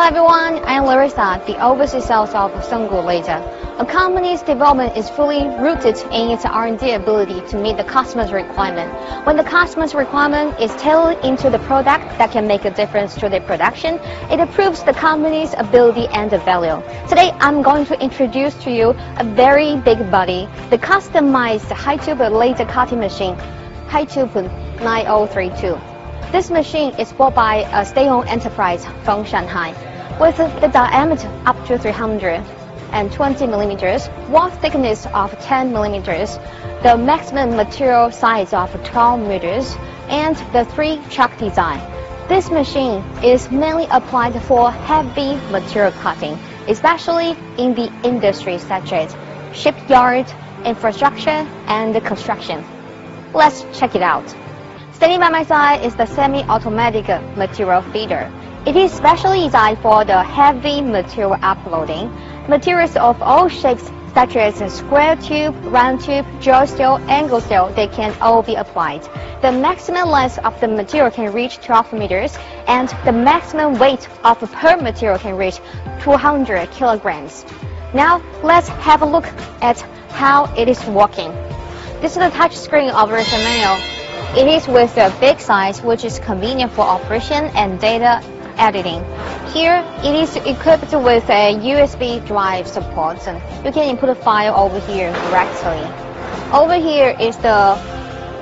Hello everyone, I'm Larissa, the overseas sales of Sungguh Laser. A company's development is fully rooted in its R&D ability to meet the customer's requirement. When the customer's requirement is tailored into the product that can make a difference to their production, it improves the company's ability and the value. Today, I'm going to introduce to you a very big body, the customized high-tube laser cutting machine, high-tube 9032. This machine is bought by a state-owned enterprise from Shanghai. With the diameter up to 320 millimeters, wall thickness of 10 millimeters, the maximum material size of 12 meters, and the three chuck design. This machine is mainly applied for heavy material cutting, especially in the industries such as shipyard, infrastructure, and construction. Let's check it out. Standing by my side is the semi-automatic material feeder. It is specially designed for the heavy material uploading. Materials of all shapes such as square tube, round tube, gel steel, angle steel, they can all be applied. The maximum length of the material can reach 12 meters and the maximum weight of per material can reach 200 kilograms. Now let's have a look at how it is working. This is the touch screen of manual it is with a big size which is convenient for operation and data editing. Here, it is equipped with a USB drive support. You can input a file over here directly. Over here is the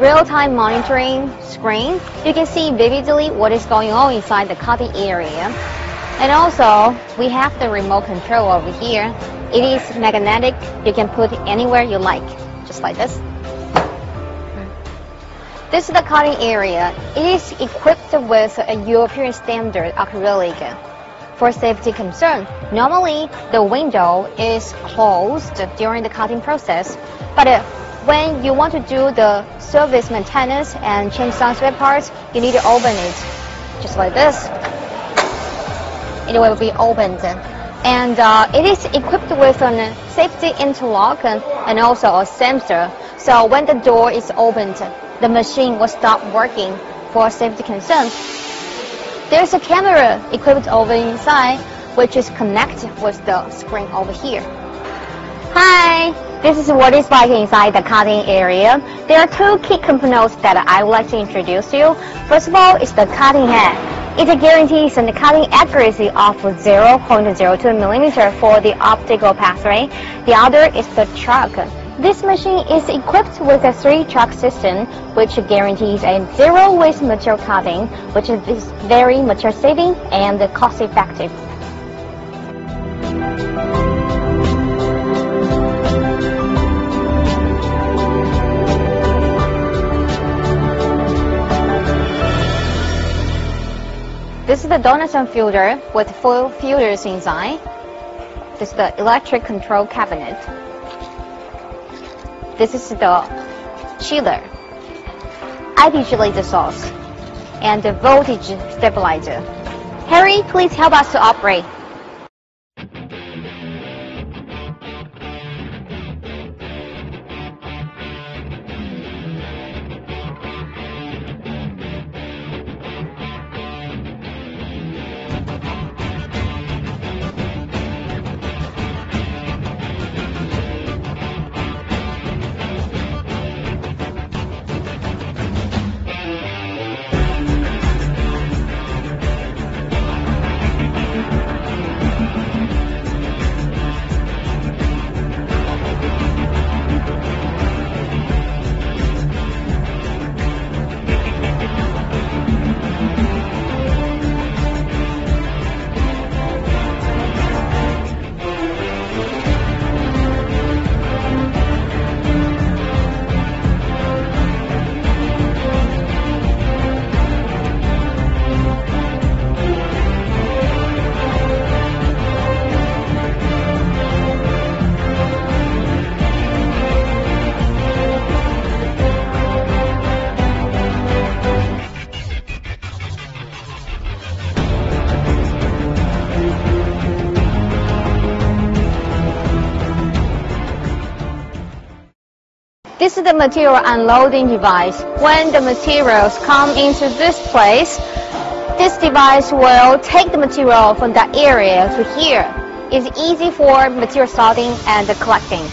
real-time monitoring screen. You can see vividly what is going on inside the cutting area. And also, we have the remote control over here. It is magnetic. You can put it anywhere you like, just like this. This is the cutting area. It is equipped with a European standard acrylic. For safety concern, normally the window is closed during the cutting process, but uh, when you want to do the service maintenance and change some spare parts, you need to open it, just like this. It will be opened. And uh, it is equipped with a safety interlock and, and also a sensor. So when the door is opened, the machine will stop working for safety concerns. There's a camera equipped over inside, which is connected with the screen over here. Hi, this is what is like inside the cutting area. There are two key components that I would like to introduce you. First of all is the cutting head. It guarantees the cutting accuracy of 0.02 millimeter for the optical pathway. The other is the chuck. This machine is equipped with a three-chuck system, which guarantees a zero-waste material cutting, which is very material saving and cost-effective. This is the Donaldson filter with four filters inside. This is the electric control cabinet. This is the chiller, IPG laser source, and the voltage stabilizer. Harry, please help us to operate. This is the material unloading device. When the materials come into this place, This device will take the material from that area to here. It's easy for material sorting and collecting.